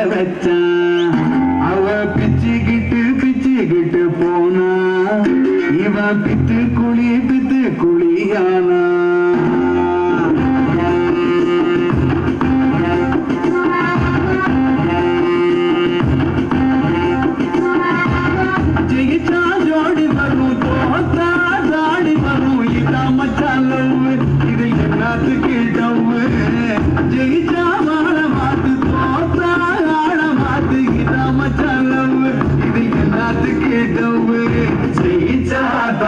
உள்ள வச்சான் அவ பிச்சுக்கிட்டு பிச்சுக்கிட்டு போனா. இவன் பித்து குழி பித்து குழியானா மச்சான் இதில் எல்லாத்துக்கு டவு ஜெயிச்சா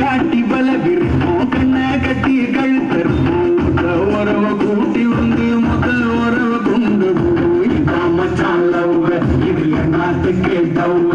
காட்டி பல விரு مصر تجيب لي حماسك الدور